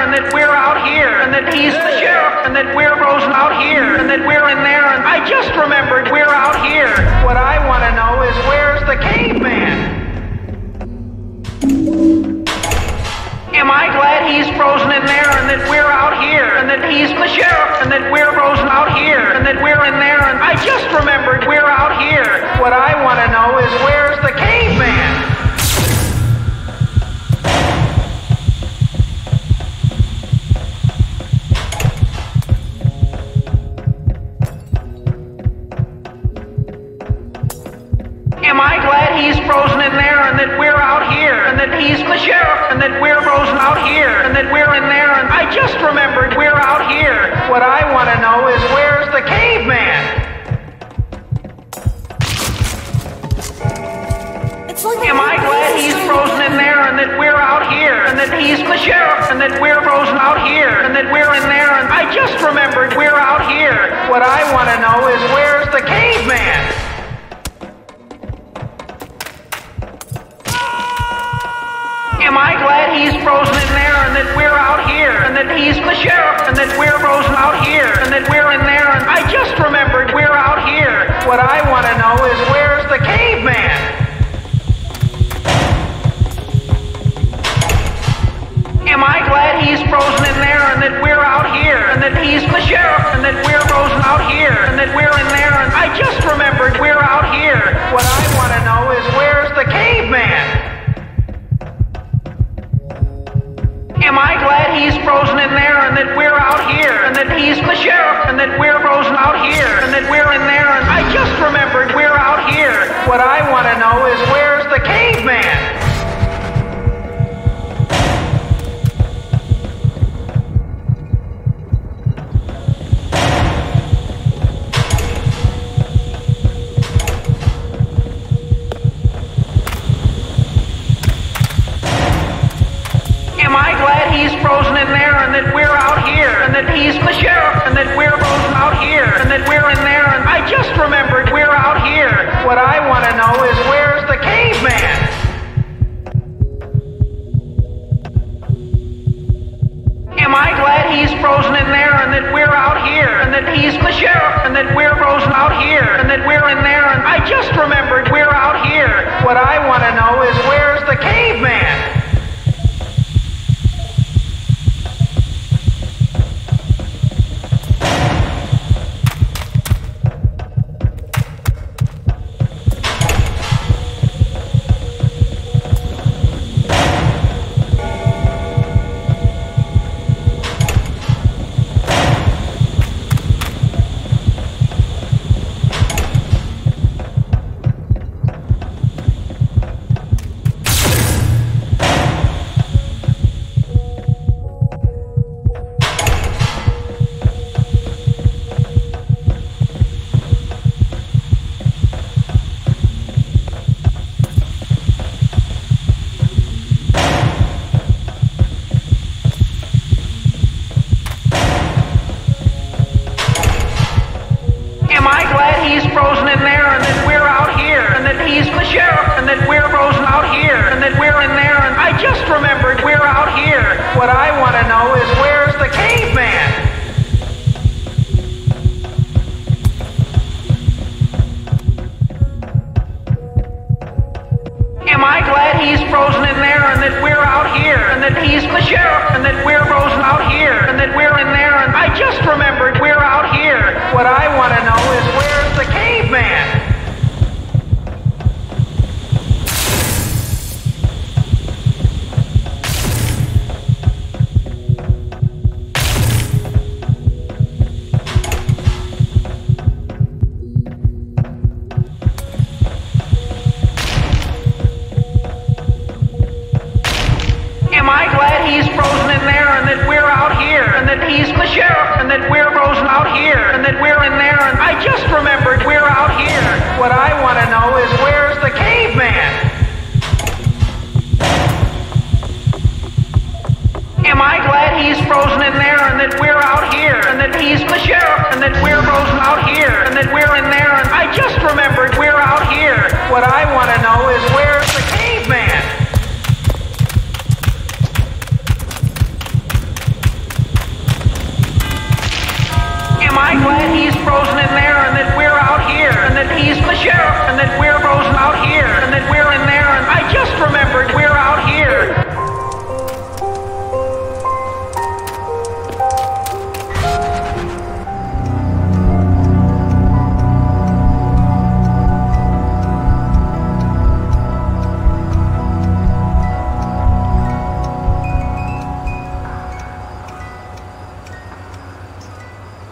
and that we're out here and that he's the sheriff and that we're frozen out here and that we're in there and I just remembered we're out here. What I want to know is where's the caveman? Am I glad he's frozen in there and that we're out here and that he's the sheriff and that we're frozen out here and that we're in there and I just remembered we're out here. What I want to know is where's the caveman? He's frozen in there and that we're out here and that he's the sheriff and that we're frozen out here and that we're in there and I just remembered we're out here. What I want to know is where's the caveman? It's like Am I glad he's frozen in there and that we're out here and that he's the sheriff and that we're frozen out here and that we're in there and I just remembered we're out here. What I want to know is where's the caveman? Frozen out here and that we're in there and I just remembered we're out here. What I want to know is where's the caveman? Am I glad he's frozen in there and that we're out here and that he's the sheriff and that we're frozen out here and that we're in there and I just remembered we're out here. What I want to know is where's the caveman? Out here and that he's the sheriff and that we're frozen out here and that we're in there and I just remembered we're out here. What I want to know is where's the caveman? That we're out here and that he's the sheriff and that we're both out here and that we're in there. And I just remembered remembered we're out here. What I want to Aaron, I just remembered we're out here. What I want to know is where's the caveman? Am I glad he's frozen in there and that we're out here and that he's the sheriff and that we're